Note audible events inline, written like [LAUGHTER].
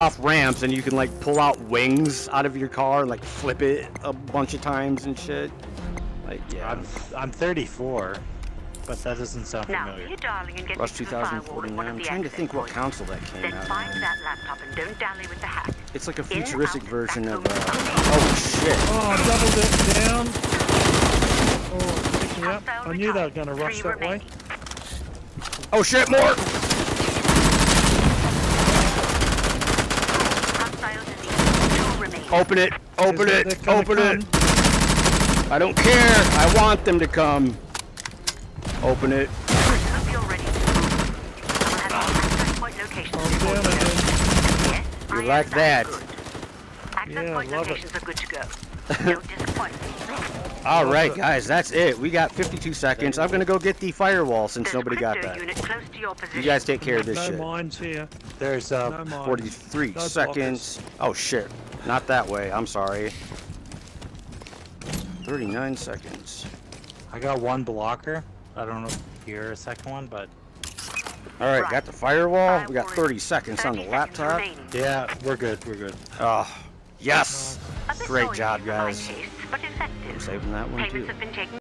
off ramps and you can like pull out wings out of your car and like flip it a bunch of times and shit. Like yeah. I'm I'm 34, but that doesn't sound Now, familiar. you darling and get Rush into the firewall 2049. in one of I'm trying to think what points. console that came Then out. find on. that laptop and don't dally with the hack. It's like a futuristic out, version of. Uh, oh shit! Oh, doubled it down. Oh, pick me up. I knew they were going to rush that way. Oh shit! More! Hostiles in the two remaining. Open it! Open They're- it! Open come. it! I don't care. I want them to come. Open it. You're ready. I will have the access point locations Oh, damn you it. You like that. Access Yeah, point love it. [LAUGHS] locations are good to go. Don't disappoint me. All right, guys, that's it. We got 52 seconds. I'm gonna go get the firewall since There's nobody got that. unit close to your position. You guys take care of this no shit. mines here. There's uh, No 43 No seconds. Oh shit. Not that way. I'm sorry. 39 seconds. I got one blocker. I don't know if you hear a second one, but All right, Right. got the firewall. We got 30 seconds on the laptop. remaining. yeah, we're good. We're good. Oh, yes. Great job, for my guys. But effective. Saving that one Payments too. have been taken